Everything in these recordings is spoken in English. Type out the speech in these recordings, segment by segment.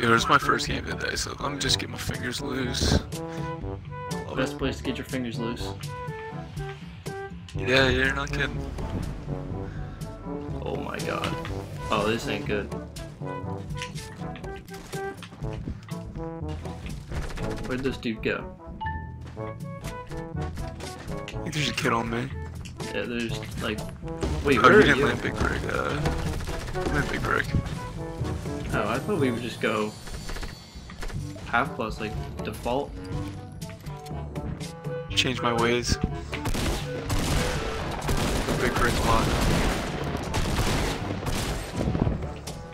Yo, it's my first game today, so let me just get my fingers loose. Best place to get your fingers loose. Yeah, you're not kidding. Oh my god. Oh, this ain't good. Where'd this dude go? I think there's a kid on me. Yeah, there's like. Wait, Oh, where are you? land big brick. Uh, land big brick. Oh, I thought we would just go half plus, like default. Change my ways. Big a lot.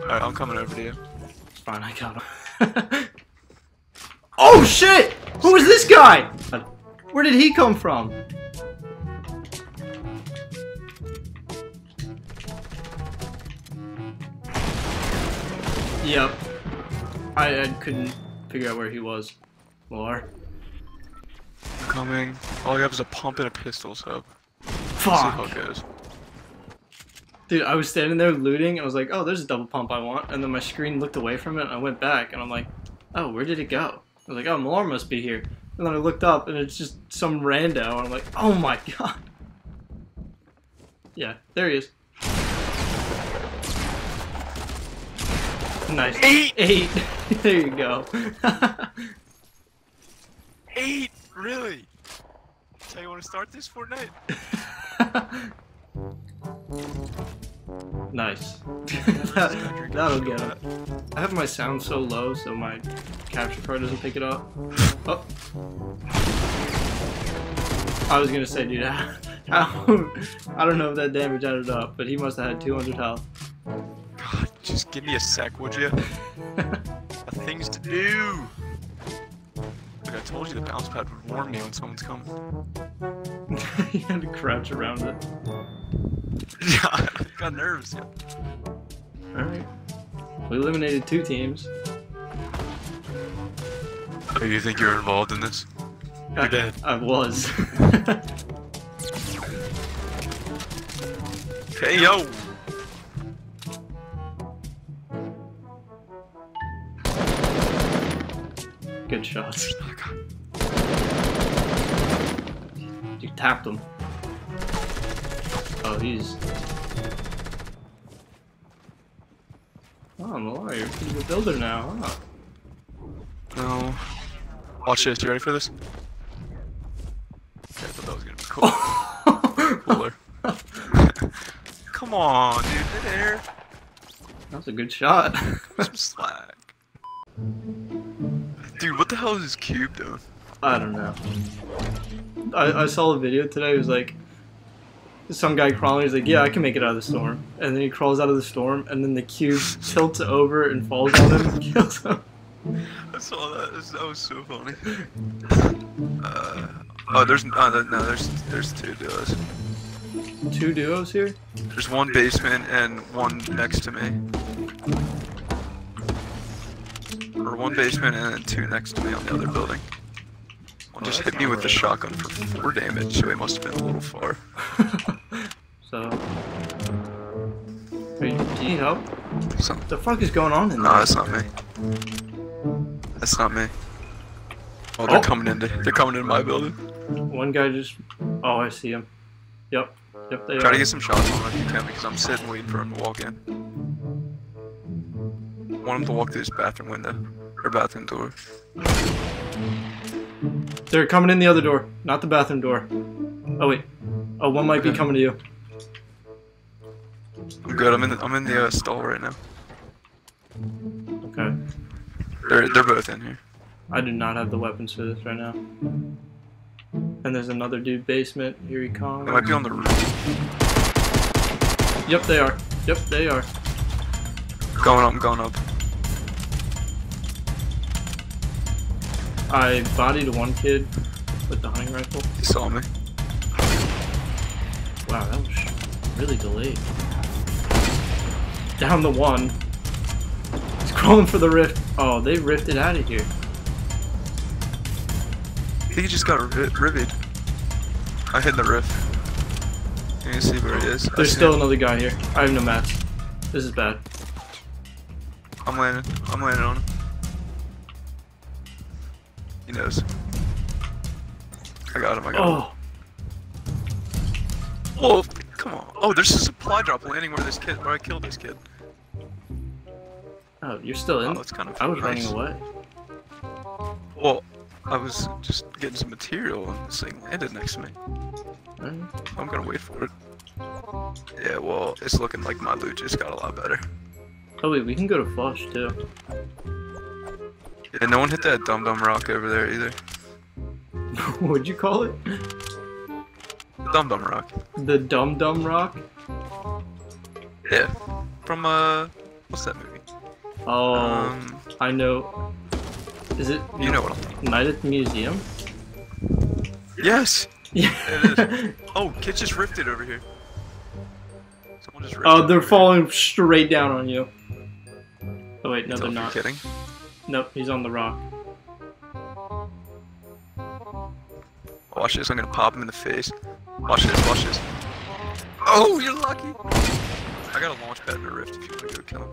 Alright, I'm coming over to you. It's fine, I got him. oh shit! Who is this guy? Where did he come from? Yep. I, I couldn't figure out where he was. More. I'm coming. All I have is a pump and a pistol, so we'll see how Fuck. it goes. Dude, I was standing there looting. I was like, oh, there's a double pump I want. And then my screen looked away from it. And I went back and I'm like, oh, where did it go? I was like, oh, Malar must be here. And then I looked up and it's just some rando. And I'm like, oh my god. Yeah, there he is. Nice. Eight! Eight. there you go. Eight? Really? So you want to start this Fortnite? Nice. that, that'll get him. I have my sound so low so my capture card doesn't pick it up. Oh. I was gonna say, dude, how, how, I don't know if that damage added up, but he must have had 200 health. God, just give me a sec, would you? Things to do. Look, I told you the bounce pad would warn me when someone's coming. he had to crouch around it. Yeah, I got nervous. Yeah. Alright. We eliminated two teams. Oh, you think you're involved in this? I, did. I was. Hey, yo! Good shots. Oh, You tapped him. Oh, he's. Oh, Malloy, you're a pretty good builder now, huh? No. Watch this. You ready for this? Okay, I thought that was gonna be cool. Cooler. Come on, dude. Midair. That's a good shot. Some slack. Dude, what the hell is this cube doing? I don't know. I, I saw a video today. It was like some guy crawling. He's like, "Yeah, I can make it out of the storm." And then he crawls out of the storm, and then the cube tilts over and falls on him and kills him. I saw that. That was- so funny. Uh, oh, there's uh, no, no, there's there's two duos. Two duos here. There's one basement and one next to me. Or one basement and then two next to me on the other building. One just hit me with the shotgun for four damage, so he must have been a little far. So, Wait, do you need help? So, The fuck is going on in no, there? that's not me. That's not me. Oh, they're Oh. coming into they're coming into my building. One guy just. Oh, I see him. Yep. Yep, they Try are. to get some shots on him if you can because I'm sitting waiting for him to walk in. Want him to walk through this bathroom window or bathroom door. They're coming in the other door, not the bathroom door. Oh wait. Oh, one might be coming to you. I'm good. I'm in the, I'm in the uh, stall right now. Okay. They're they're both in here. I do not have the weapons for this right now. And there's another dude basement. Here he comes. They might be on the roof. Yep, they are. Yep, they are. Going up, going up. I bodied one kid with the hunting rifle. He saw me. Wow, that was really delayed. Down the one. He's crawling for the rift. Oh, they rifted out of here. He just got riv- riveted. I hit the rift. You can see where he is. There's still him. another guy here. I have no mats. This is bad. I'm landing. I'm landing on him. He knows. I got him. I got him. Oh, Whoa! Come on. Oh, there's a supply drop landing where this kid, where I killed this kid. oh, you're still in. Oh, it's kind of. I was nice. running away. Well, I was just getting some material and this thing landed next to me. Alright. I'm gonna wait for it. Yeah, well, it's looking like my loot just got a lot better. Oh wait, we can go to flush too. Yeah, no one hit that dum dum rock over there either. What'd you call it? Dum dum rock. The Dum Dum Rock? Yeah. From uh, what's that movie? Oh, Um, I know. Is it you know what I'm talking. Night at the Museum? Yes. Yeah. It Oh, kid just rifted over here. Someone just rifted. oh, they're over here. falling straight down on you. Oh wait, no, they're not. Kidding? Nope, he's on the rock. Watch this. I'm gonna pop him in the face. Watch this. Watch this. Oh, you're lucky. I got a launch pad in a rift if you want to go kill him.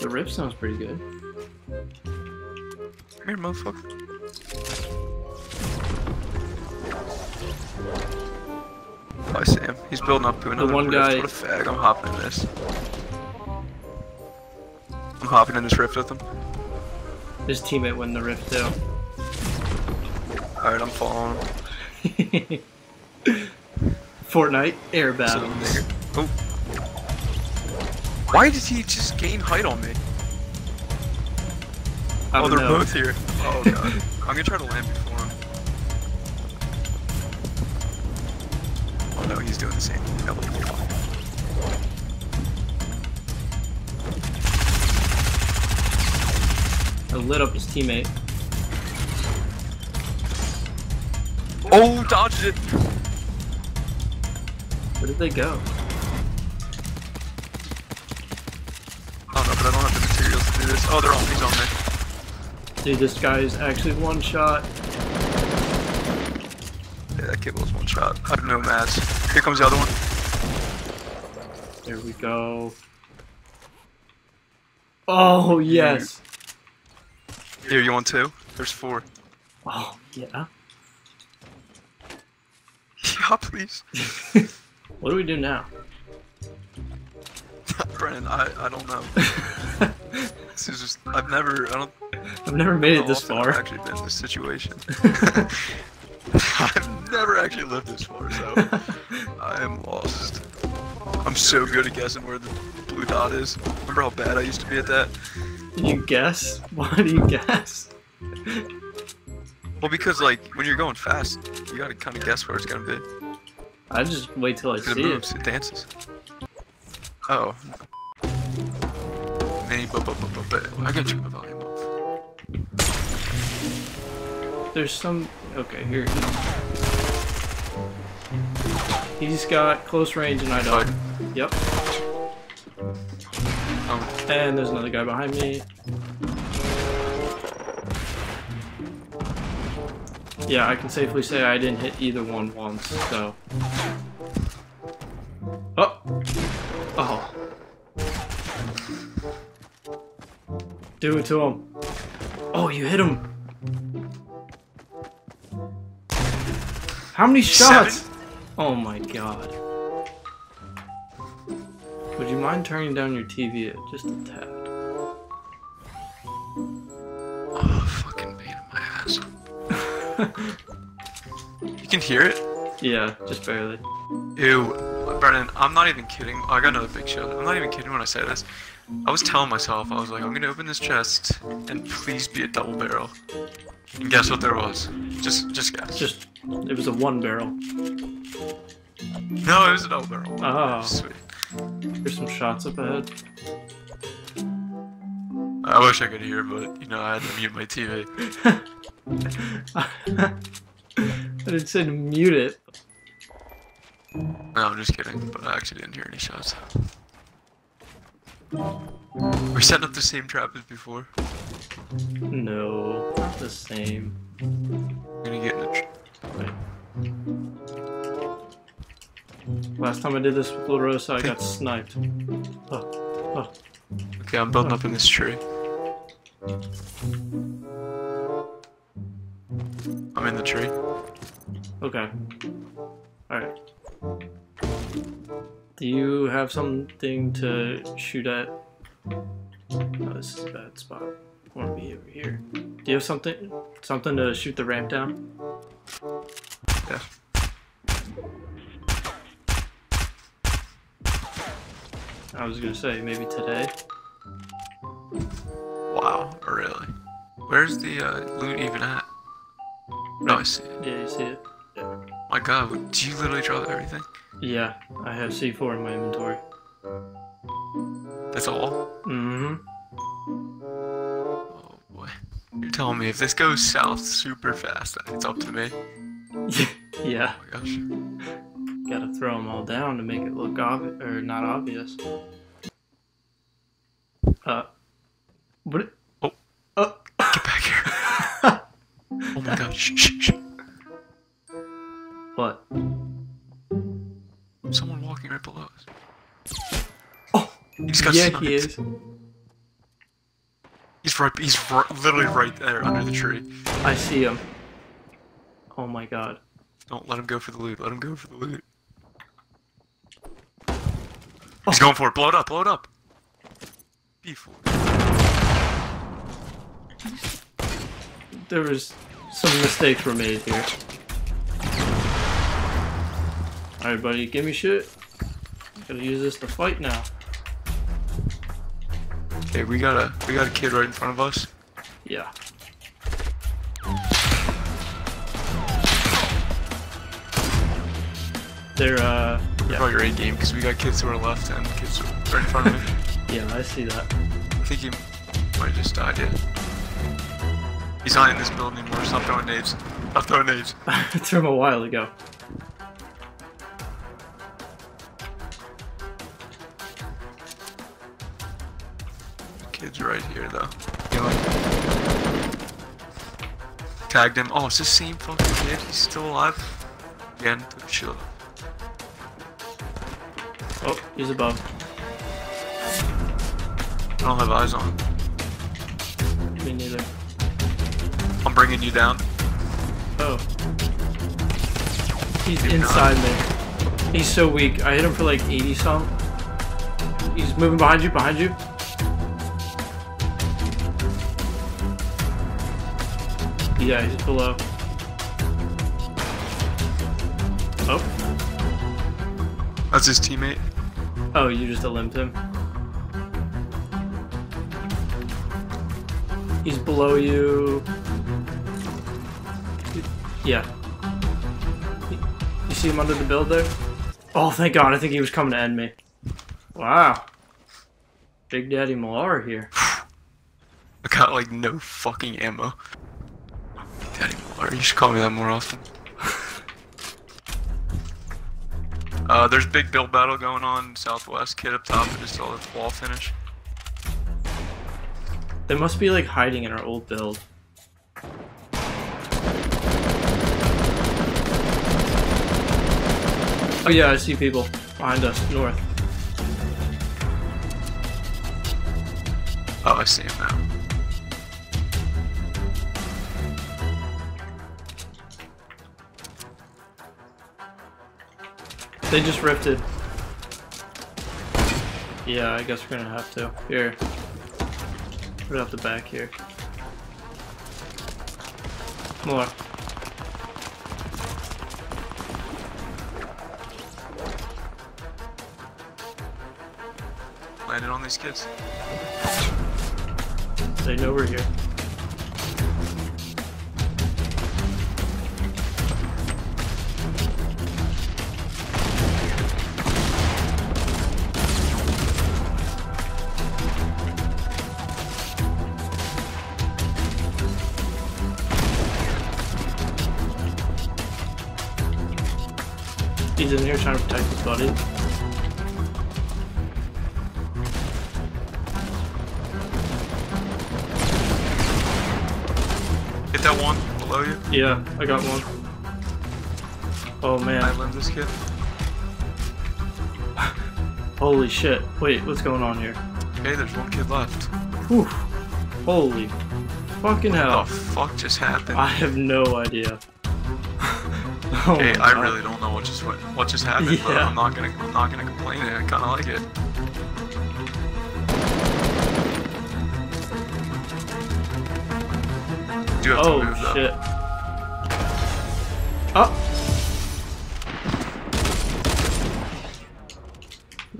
The rift sounds pretty good. Come here, motherfucker. I see him. He's building up to another one rift. guy- What a fag. I'm hopping in this. I'm hopping in this rift with him. His teammate went in the rift too. Alright, I'm following him. Fortnite air battle. Oh. Why did he just gain height on me? I Oh, they're know. both here. Oh god. I'm gonna try to land before him. Oh no, he's doing the same. I lit up his teammate. Oh, dodged it! Where did they go? Oh no, but I don't have the materials to do this. Oh, they're all these on me. Dude, this guy is actually one shot. Yeah, that kid was one shot. I have no mats. Here comes the other one. There we go. Oh, yes. Here, you want two? There's four. Oh, yeah. Yeah, please. What do we do now? Brennan, I, I don't know. This is just, I've never, I don't I've never made it this often I've far. actually been in this situation. I've never actually lived this far, so I am lost. I'm so good at guessing where the blue dot is. Remember how bad I used to be at that? You guess? Why do you guess? Well, because like when you're going fast, you gotta kind of guess where it's gonna be. I just wait till I see moves, it. it dances. Oh. Nay, bu- bu- bu- bu- bu- I gotta turn the volume off. There's some. Okay, here. He's got close range and I don't. Yep. And there's another guy behind me. Yeah, I can safely say I didn't hit either one once, so. Oh! Oh. Do it to him. Oh, you hit him. How many shots? Seven? Oh my god. Would you mind turning down your TV just a tad? oh, fucking pain in my ass. You can hear it? Yeah, just barely. Ew, Brennan, I'm not even kidding. I got another big shot. I'm not even kidding when I say this. I was telling myself, I was like, I'm gonna open this chest and please be a double barrel. And guess what there was? Just, just guess. Just, it was a one barrel. no, it was a double barrel. Oh. Sweet. There's some shots up ahead. I wish I could hear, but you know, I had to mute my TV. I didn't say to mute it. No, I'm just kidding, but I actually didn't hear any shots. We're setting up the same trap as before. No, not the same. We're gonna get in a. Last time I did this with La Rosa, I got sniped. Oh, oh. okay, I'm building up in this tree. I'm in the tree. Okay. Alright. Do you have something to shoot at? Oh, this is a bad spot. I want to be over here. Do you have something something to shoot the ramp down? Yeah. I was gonna say, maybe today. Wow, really? Where's the uh, loot even at? No, I see it. Yeah, you see it? Yeah. My god, do you literally drop everything? Yeah, I have C4 in my inventory. That's all? Mm-hmm. Oh boy. You're telling me if this goes south super fast, it's up to me. yeah, Oh my gosh. Gotta throw them all down to make it look obvious, or not obvious. Uh, what? Oh. Uh, Get back here. Oh my gosh. Shh, shh, shh. what? Someone walking right below us. Oh, He's got yeah, he is. He's right. He's ri literally right there under the tree. I see him. Oh my god. Don't let him go for the loot. Let him go for the loot. Oh. He's going for it. Blow it up. Blow it up. Be fool. There was some mistakes were made here. Alright, buddy, give me shit. Gotta use this to fight now. Okay, we got a we got a kid right in front of us. Yeah. They're, uh, Yeah. Probably your A game because we got kids to our left and kids right in front of me. yeah, I see that. I think he might have just died. Yeah. He's not in this building anymore. Stop throwing nades. Stop throwing nades. I threw him a while ago. Kid's right here though. Tagged him. Oh, it's the same fucking kid. He's still alive. Again, shield. Oh, he's above. I don't have eyes on. him. Me neither. I'm bringing you down. Oh. He's You're inside me. He's so weak. I hit him for like 80 some. He's moving behind you, behind you. Yeah, he's below. Oh, That's his teammate. Oh, you just limped him. He's below you. Yeah. You see him under the build there? Oh, thank God. I think he was coming to end me. Wow. Big Daddy Malar here. I got like no fucking ammo. Big Daddy Miller, you should call me that more often. Uh, there's big build battle going on southwest. Kid up top, I just saw the wall finish. They must be like hiding in our old build. Oh yeah, I see people behind us, north. Oh, I see him now. They just rifted. Yeah, I guess we're gonna have to. Here. Put it out the back here. More. Landed on these kids. They know we're here. he's in here trying to protect his buddy. Hit that one below you? Yeah, I got one. Oh man. I love this kid. Holy shit. Wait, what's going on here? Hey, there's one kid left. Whew. Holy fucking hell. What the fuck just happened? I have no idea oh Hey, I God. really don't know what just what, what just happened, but I'm not gonna I'm not gonna complain. I kind of like it. Do have to Oh move though. shit. Oh.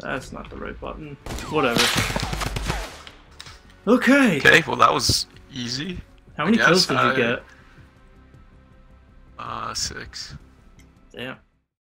That's not the right button. Whatever. Okay. Okay, well that was easy. How many kills did you get? Uh, six. Damn.